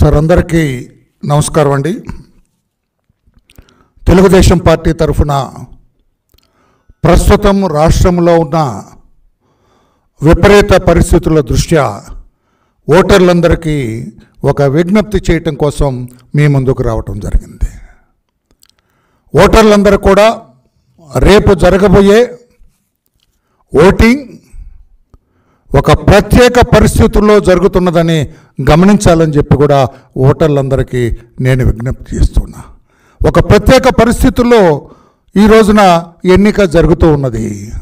Sir అందరికీ నమస్కారం అండి. తెలుగుదేశం పార్టీ తరఫున ప్రస్తుతం రాష్ట్రంలో ఉన్న విపరీత పరిస్థితుల దృష్ట్యా ఓటర్లందరికీ ఒక విజ్ఞప్తి చేయటం కోసం మీ ముందుకు రావటం జరిగింది. ఓటర్లందరూ కూడా రేపు జరగబోయే ఓటింగ్ ఒక ప్రత్యేక పరిస్థితుల్లో జరుగుతున్నదని గమనించాలని చెప్పి కూడా ఓటర్లందరికీ నేను విజ్ఞప్తి చేస్తున్నా. ఒక ప్రత్యేక పరిస్థితుల్లో ఈ రోజున ఎన్నిక జరుగుతూ ఉన్నది.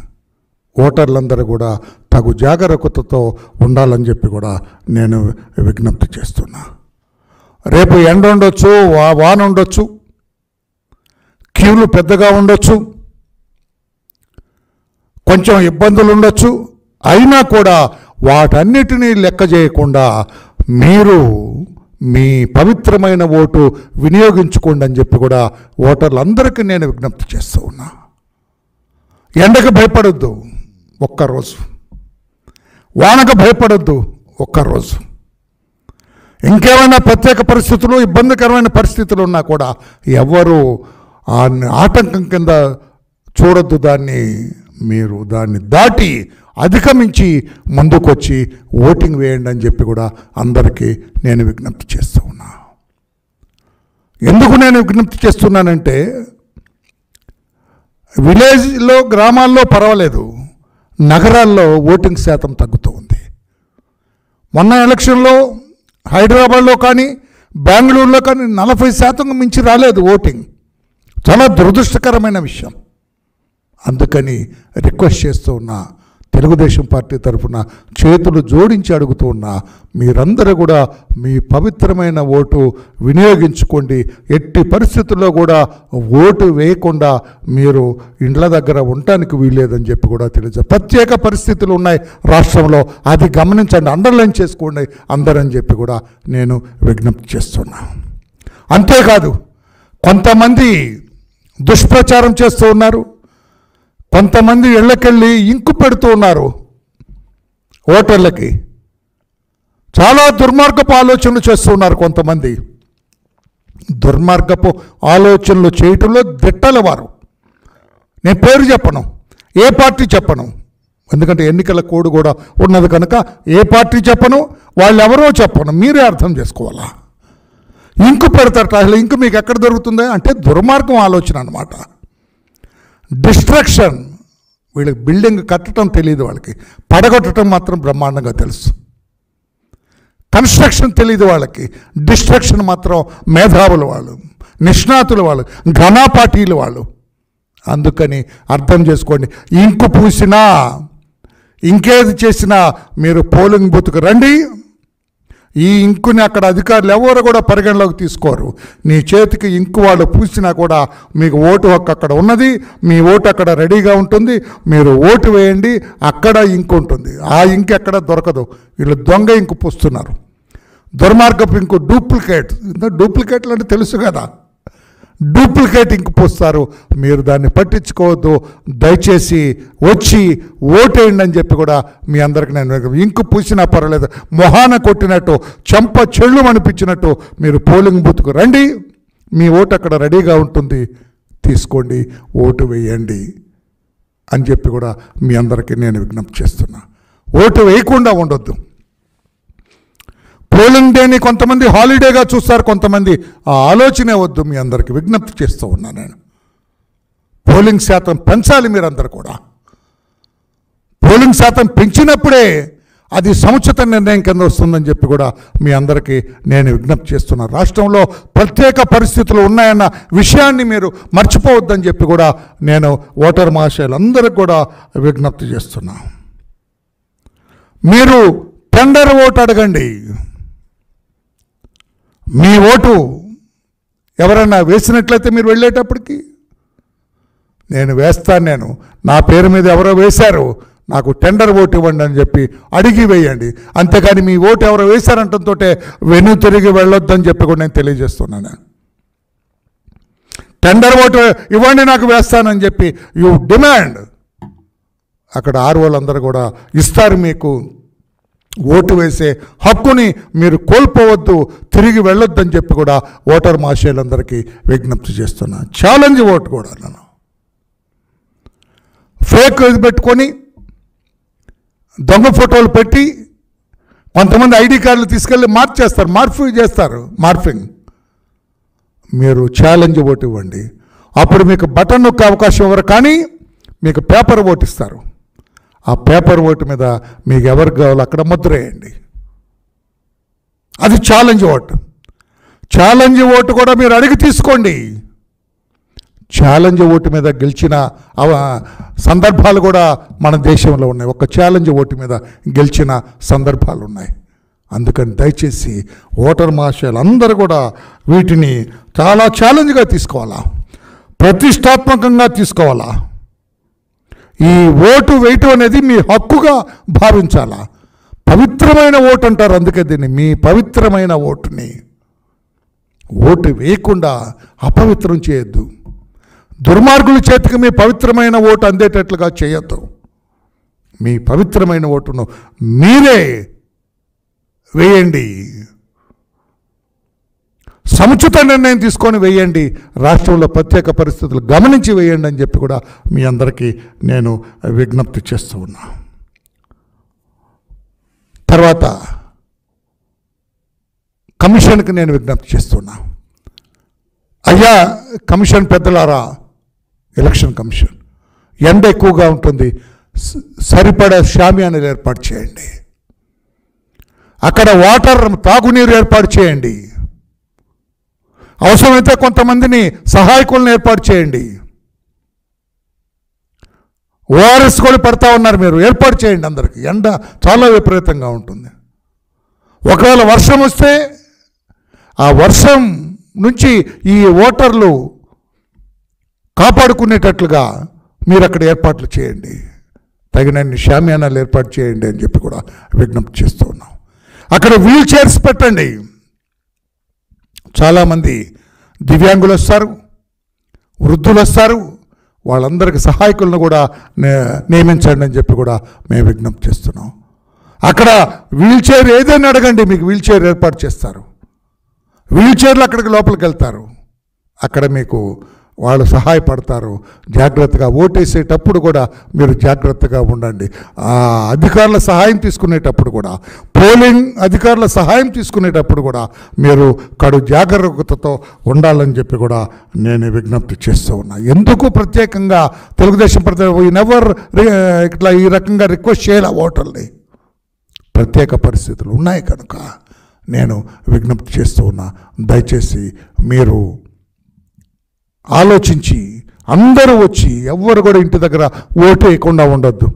ఓటర్లందరూ కూడా తగు జాగరూకతతో ఉండాలని చెప్పి కూడా నేను విజ్ఞప్తి చేస్తున్నా. రేపు ఎండ ఉండొచ్చు వా వాన ఉండొచ్చు క్యూలు పెద్దగా ఉండొచ్చు కొంచెం ఇబ్బందులు ఉండొచ్చు అయినా కూడా వాటన్నిటినీ లెక్క చేయకుండా మీరు మీ పవిత్రమైన ఓటు వినియోగించుకోండి అని చెప్పి కూడా ఓటర్లందరికీ నేను విజ్ఞప్తి చేస్తూ ఉన్నా. ఎండకు భయపడొద్దు ఒక్కరోజు. వానకు భయపడొద్దు ఒక్కరోజు. ఇంకేమైనా ప్రత్యేక పరిస్థితులు ఇబ్బందికరమైన పరిస్థితులు ఉన్నా కూడా ఎవరు ఆ ఆటంకం కింద చూడొద్దు దాన్ని మీరు దాన్ని దాటి అధిగమించి ముందుకొచ్చి ఓటింగ్ వేయండి అని చెప్పి కూడా అందరికీ నేను విజ్ఞప్తి చేస్తూ ఉన్నా. ఎందుకు నేను విజ్ఞప్తి చేస్తున్నానంటే విలేజ్లో గ్రామాల్లో పర్వాలేదు. నగరాల్లో ఓటింగ్ శాతం తగ్గుతూ ఉంది. మొన్న ఎలక్షన్లో హైదరాబాద్లో కానీ బెంగళూరులో కానీ నలభై శాతం మించి రాలేదు ఓటింగ్. చాలా దురదృష్టకరమైన విషయం. అందుకని రిక్వెస్ట్ చేస్తూ ఉన్నా తెలుగుదేశం పార్టీ తరఫున చేతులు జోడించి అడుగుతూ ఉన్నా మీరందరూ కూడా మీ పవిత్రమైన ఓటు వినియోగించుకోండి. ఎట్టి పరిస్థితుల్లో కూడా ఓటు వేయకుండా మీరు ఇండ్ల దగ్గర ఉండటానికి వీల్లేదని చెప్పి కూడా తెలియజే ప్రత్యేక పరిస్థితులు ఉన్నాయి రాష్ట్రంలో. అది గమనించండి అండర్లైన్ చేసుకోండి అందరని చెప్పి కూడా నేను విజ్ఞప్తి చేస్తున్నా. అంతేకాదు కొంతమంది దుష్ప్రచారం చేస్తూ ఉన్నారు. కొంతమంది ఇళ్ళకెళ్ళి ఇంకు పెడుతూ ఉన్నారు ఓటర్లకి. చాలా దుర్మార్గపు ఆలోచనలు చేస్తున్నారు కొంతమంది. దుర్మార్గపు ఆలోచనలు చేయటంలో దిట్టల వారు. నేను పేరు చెప్పను ఏ పార్టీ చెప్పను. ఎందుకంటే ఎన్నికల కోడ్ కూడా ఉన్నది కనుక ఏ పార్టీ చెప్పను వాళ్ళు ఎవరో చెప్పను. మీరే అర్థం చేసుకోవాలా? ఇంకు పెడతారట అసలు ఇంకు మీకు ఎక్కడ దొరుకుతుందా? అంటే దుర్మార్గం ఆలోచన అనమాట డిస్ట్రక్షన్. వీళ్ళకి బిల్డింగ్ కట్టడం తెలియదు వాళ్ళకి. పడగొట్టడం మాత్రం బ్రహ్మాండంగా తెలుసు. కన్స్ట్రక్షన్ తెలియదు వాళ్ళకి. డిస్ట్రక్షన్ మాత్రం మేధావులు వాళ్ళు నిష్ణాతులు వాళ్ళు ఘనాపాఠీలు వాళ్ళు. అందుకని అర్థం చేసుకోండి. ఇంకు పూసినా ఇంకేది చేసినా మీరు పోలింగ్ బూత్కు రండి. ఈ ఇంకుని అక్కడ అధికారులు ఎవరు కూడా పరిగణలోకి తీసుకోరు. నీ చేతికి ఇంకు వాళ్ళు పూసినా కూడా మీకు ఓటు హక్కు అక్కడ ఉన్నది. మీ ఓటు అక్కడ రెడీగా ఉంటుంది. మీరు ఓటు వేయండి. అక్కడ ఇంకు ఉంటుంది. ఆ ఇంకు ఎక్కడ దొరకదు. వీళ్ళు దొంగ ఇంకు పూస్తున్నారు. దుర్మార్గపు ఇంకు డూప్లికేట్. డూప్లికేట్లు అంటే తెలుసు కదా. డూప్లికేటింగ్ పోస్తారు. మీరు దాన్ని పట్టించుకోవద్దు. దయచేసి వచ్చి ఓటేయండి అని చెప్పి కూడా మీ అందరికి నేను ఇంకు పూసినా పర్వాలేదు. మొహాన కొట్టినట్టు చెంప చెళ్ళు అనిపించినట్టు మీరు పోలింగ్ బూత్కు రండి. మీ ఓటు అక్కడ రెడీగా ఉంటుంది. తీసుకోండి. ఓటు వేయండి. అని చెప్పి కూడా మీ అందరికీ నేను విజ్ఞప్తి చేస్తున్నా. ఓటు వేయకుండా ఉండొద్దు. పోలింగ్ డేని కొంతమంది హాలిడేగా చూస్తారు కొంతమంది ఆ ఆలోచనే వద్దు మీ అందరికి విజ్ఞప్తి చేస్తూ ఉన్నాను నేను. పోలింగ్ శాతం పెంచాలి మీరందరూ కూడా. పోలింగ్ శాతం పెంచినప్పుడే అది సముచిత నిర్ణయం కింద వస్తుందని చెప్పి కూడా మీ అందరికీ నేను విజ్ఞప్తి చేస్తున్నాను రాష్ట్రంలో ప్రత్యేక పరిస్థితులు ఉన్నాయన్న విషయాన్ని మీరు మర్చిపోవద్దని చెప్పి కూడా నేను ఓటర్ మహాశయులందరికీ కూడా విజ్ఞప్తి చేస్తున్నాను మీరు టెండర్ ఓటు అడగండి. మీ ఓటు ఎవరన్నా వేసినట్లయితే మీరు వెళ్ళేటప్పటికి? నేను వేస్తాను నేను. నా పేరు మీద ఎవరో వేశారు నాకు టెండర్ ఓటు ఇవ్వండి అని చెప్పి అడిగి వేయండి. అంతేకాని మీ ఓటు ఎవరో వేశారంటంతో వెను తిరిగి వెళ్ళొద్దని చెప్పి కూడా నేను తెలియజేస్తున్నాను టెండర్ ఓటు ఇవ్వండి నాకు వేస్తానని చెప్పి యు డిమాండ్. అక్కడ ఆరు వాళ్ళందరూ కూడా ఇస్తారు మీకు. ఓటు వేసే హక్కుని మీరు కోల్పోవద్దు తిరిగి వెళ్ళొద్దని చెప్పి కూడా ఓటర్ మాషేలందరికీ విజ్ఞప్తి చేస్తున్నా. ఛాలెంజ్ ఓటు కూడా నన్ను. ఫేక్ ఇది పెట్టుకొని దొంగ ఫోటోలు పెట్టి కొంతమంది ఐడి కార్డులు తీసుకెళ్ళి మార్చేస్తారు మార్ఫింగ్ చేస్తారు మార్ఫింగ్. మీరు ఛాలెంజ్ ఓటు ఇవ్వండి. అప్పుడు మీకు బటన్ నొక్కే అవకాశం ఇవ్వరు కానీ మీకు పేపర్ ఓటు ఇస్తారు ఆ పేపర్ ఓటు మీద మీకు ఎవరికి కావాలో అక్కడ ముద్ర వేయండి అది ఛాలెంజ్ ఓటు. ఛాలెంజ్ ఓటు కూడా మీరు అడిగి తీసుకోండి. ఛాలెంజ్ ఓటు మీద గెలిచిన అవ- సందర్భాలు కూడా మన దేశంలో ఉన్నాయి. ఒక ఛాలెంజ్ ఓటు మీద గెలిచిన సందర్భాలు ఉన్నాయి. అందుకని దయచేసి ఓటర్ మహాశయాలు అందరూ కూడా వీటిని చాలా ఛాలెంజ్గా తీసుకోవాలా. ప్రతిష్టాత్మకంగా తీసుకోవాలా. ఈ ఓటు వేయటం అనేది మీ హక్కుగా భావించాలా? పవిత్రమైన ఓటు అంటారు అందుకే దీన్ని మీ పవిత్రమైన ఓటుని. ఓటు వేయకుండా అపవిత్రం చేయొద్దు. దుర్మార్గుల చేతికి మీ పవిత్రమైన ఓటు అందేటట్లుగా చేయొద్దు. మీ పవిత్రమైన ఓటును మీరే వేయండి. సముచిత నిర్ణయం తీసుకొని వేయండి. రాష్ట్రంలో ప్రత్యేక పరిస్థితులు గమనించి వేయండి అని చెప్పి కూడా మీ అందరికీ నేను విజ్ఞప్తి చేస్తూ ఉన్నా. తర్వాత కమిషన్కి నేను విజ్ఞప్తి చేస్తున్నా. అయ్యా కమిషన్ పెద్దలారా ఎలక్షన్ కమిషన్ ఎండ ఎక్కువగా ఉంటుంది. సరిపడ సరిపడా షామియానాలు ఏర్పాటు చేయండి. అక్కడ వాటర్ తాగునీరు ఏర్పాటు చేయండి. అవసరమైతే కొంతమందిని సహాయకులను ఏర్పాటు చేయండి. ఓఆర్ఎస్ కూడా పెడతా ఉన్నారు మీరు ఏర్పాటు చేయండి అందరికి. ఎండ చాలా విపరీతంగా ఉంటుంది. ఒకవేళ వర్షం వస్తే ఆ వర్షం నుంచి ఈ ఓటర్లు కాపాడుకునేటట్లుగా మీరు అక్కడ ఏర్పాట్లు చేయండి. తగినన్ని షామియానాలు ఏర్పాటు చేయండి అని చెప్పి కూడా విజ్ఞప్తి చేస్తూ ఉన్నాం. అక్కడ వీల్ చైర్స్ పెట్టండి. చాలామంది దివ్యాంగులు వస్తారు వృద్ధులు వస్తారు వాళ్ళందరికీ సహాయకులను కూడా నే- నియమించండి అని చెప్పి కూడా మేము విజ్ఞప్తి చేస్తున్నాం. అక్కడ వీల్ చైర్ ఏదైనా అడగండి మీకు వీల్ చైర్ ఏర్పాటు చేస్తారు. వీల్ చైర్లు అక్కడికి లోపలికి వెళ్తారు అక్కడ మీకు వాళ్ళు సహాయపడతారు. జాగ్రత్తగా ఓటేసేటప్పుడు కూడా మీరు జాగ్రత్తగా ఉండండి. అధికారుల సహాయం తీసుకునేటప్పుడు కూడా పోలింగ్ అధికారుల సహాయం తీసుకునేటప్పుడు కూడా మీరు కడు జాగ్రత్తతో ఉండాలని చెప్పి కూడా నేను విజ్ఞప్తి చేస్తూ ఉన్నా. ఎందుకు ప్రత్యేకంగా తెలుగుదేశం ప్రతి నెవర్ ఇట్లా ఈ రకంగా రిక్వెస్ట్ చేయాలి ఓటర్ని ప్రత్యేక పరిస్థితులు ఉన్నాయి కనుక నేను విజ్ఞప్తి చేస్తూ ఉన్నా. దయచేసి మీరు ఆలోచించి అందరూ వచ్చి ఎవ్వరు కూడా ఇంటి దగ్గర ఓటు వేయకుండా ఉండొద్దు.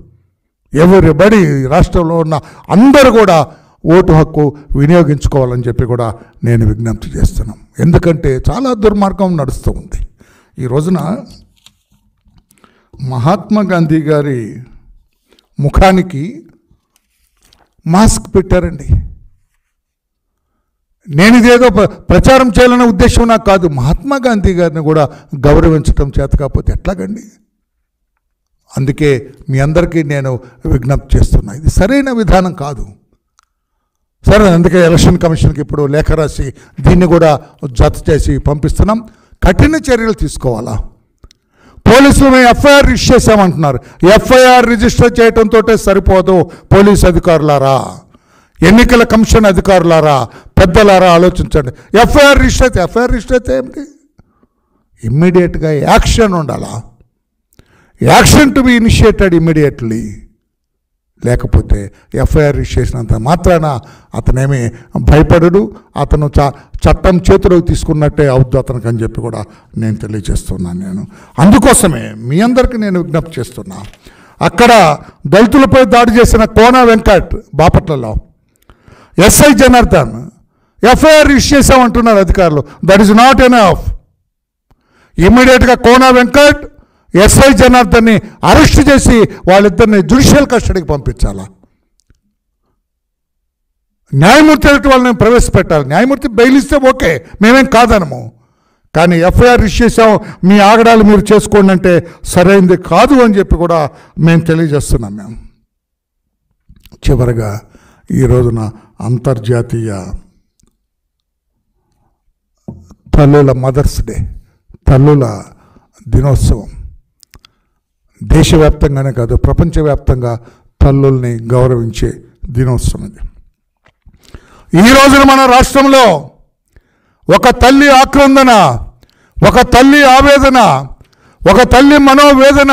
ఎవరి బడి రాష్ట్రంలో ఉన్న అందరూ కూడా ఓటు హక్కు వినియోగించుకోవాలని చెప్పి కూడా నేను విజ్ఞప్తి చేస్తున్నాం. ఎందుకంటే చాలా దుర్మార్గం నడుస్తూ ఉంది. ఈ రోజున మహాత్మా గాంధీ గారి ముఖానికి మాస్క్ పెట్టారండి. నేను ఇదేదో ప్ర- ప్రచారం చేయాలనే ఉద్దేశం నాకు కాదు. మహాత్మా గాంధీ గారిని కూడా గౌరవించడం చేత కాకపోతే ఎట్లాగండి? అందుకే మీ అందరికీ నేను విజ్ఞప్తి చేస్తున్నా. ఇది సరైన విధానం కాదు. సరే అందుకే ఎలక్షన్ కమిషన్కి ఇప్పుడు లేఖ రాసి దీన్ని కూడా జత చేసి పంపిస్తున్నాం. కఠిన చర్యలు తీసుకోవాలా? పోలీసులు మేము ఎఫ్ఐఆర్ రిజిస్టర్ చేసామంటున్నారు ఎఫ్ఐఆర్ రిజిస్టర్ చేయడంతో సరిపోదు పోలీస్ అధికారులారా. ఎన్నికల కమిషన్ అధికారులారా పెద్దలారా ఆలోచించండి. ఎఫ్ఐఆర్ రిజిస్టర్ అయితే ఎఫ్ఐఆర్ రిజిస్టర్ అయితే ఏమిటి? ఇమ్మీడియట్గా యాక్షన్ ఉండాలా? Action to be initiated immediately. లేకపోతే ఎఫ్ఐఆర్ రిజిస్టర్ చేసినంత మాత్రాన అతనేమి భయపడడు అతను చ చట్టం చేతిలోకి తీసుకున్నట్టే అవుద్దు అతనికి అని చెప్పి కూడా నేను తెలియజేస్తున్నాను నేను. అందుకోసమే మీ అందరికీ నేను విజ్ఞప్తి చేస్తున్నా. అక్కడ దళితులపై దాడి చేసిన కోన వెంకట్ బాపట్లలో ఎస్ఐ జనార్దన్ ఎఫ్ఐఆర్ ఇష్యూ చేసామంటున్నారు అధికారులు. That is not enough ఇమ్మీడియట్గా కోనా వెంకట్ ఎస్ఐ జనార్దన్ని అరెస్ట్ చేసి వాళ్ళిద్దరిని జ్యుడిషియల్ కస్టడీకి పంపించాలా? న్యాయమూర్తి ఎదుటి వాళ్ళని ప్రవేశపెట్టాలి. న్యాయమూర్తి బెయిల్ ఓకే మేమేం కాదనము. కానీ ఎఫ్ఐఆర్ ఇష్యూ చేసాం మీ ఆగడాలు మీరు చేసుకోండి అంటే సరైంది కాదు అని చెప్పి కూడా మేము తెలియజేస్తున్నాం మేము. చివరగా ఈ రోజున అంతర్జాతీయ తల్లుల మదర్స్ డే తల్లుల దినోత్సవం. దేశవ్యాప్తంగానే కాదు ప్రపంచవ్యాప్తంగా తల్లుల్ని గౌరవించే దినోత్సవం ఇది. ఈ రోజున మన రాష్ట్రంలో ఒక తల్లి ఆక్రందన ఒక తల్లి ఆవేదన ఒక తల్లి మనోవేదన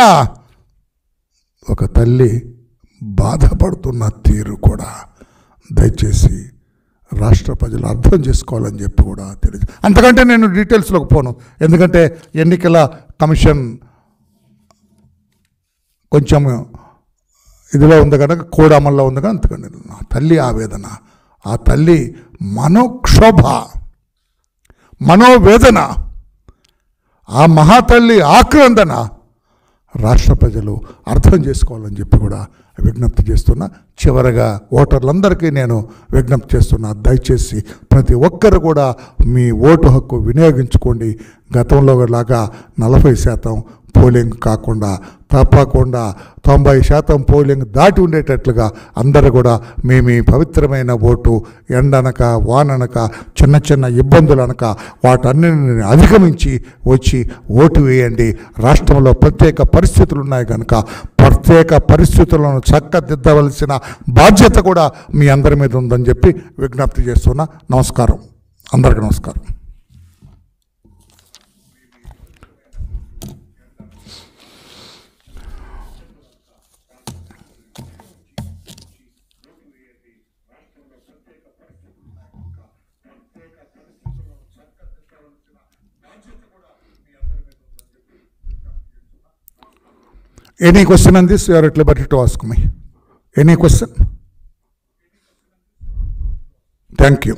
ఒక తల్లి బాధపడుతున్న తీరు కూడా దయచేసి రాష్ట్ర ప్రజలు అర్థం చేసుకోవాలని చెప్పి కూడా తెలియదు అంతకంటే నేను డీటెయిల్స్లోకి పోను. ఎందుకంటే ఎన్నికల కమిషన్ కొంచెం ఇదిలో ఉంది కనుక కోడమల్లో ఉంది కనుక అంతకంటే నా తల్లి ఆవేదన ఆ తల్లి మనోక్షోభ మనోవేదన ఆ మహాతల్లి ఆక్రందన రాష్ట్ర ప్రజలు అర్థం చేసుకోవాలని చెప్పి కూడా విజ్ఞప్తి చేస్తున్నా. చివరగా ఓటర్లందరికీ నేను విజ్ఞప్తి చేస్తున్నా. దయచేసి ప్రతి ఒక్కరు కూడా మీ ఓటు హక్కు వినియోగించుకోండి. గతంలో లాగా నలభై శాతం పోలింగ్ కాకుండా తప్పకుండా తొంభై శాతం పోలింగ్ దాటి ఉండేటట్లుగా అందరూ కూడా మీ మీ పవిత్రమైన ఓటు ఎండనక వాననక చిన్న చిన్న ఇబ్బందులు అనక వాటన్నిటిని అధిగమించి వచ్చి ఓటు వేయండి. రాష్ట్రంలో ప్రత్యేక పరిస్థితులు ఉన్నాయి కనుక ప్రత్యేక పరిస్థితులను చక్కదిద్దవలసిన బాధ్యత కూడా మీ అందరి మీద ఉందని చెప్పి విజ్ఞప్తి చేస్తున్నా. నమస్కారం. అందరికీ నమస్కారం. Any question on this? You are at liberty to ask me. Any question? Thank you.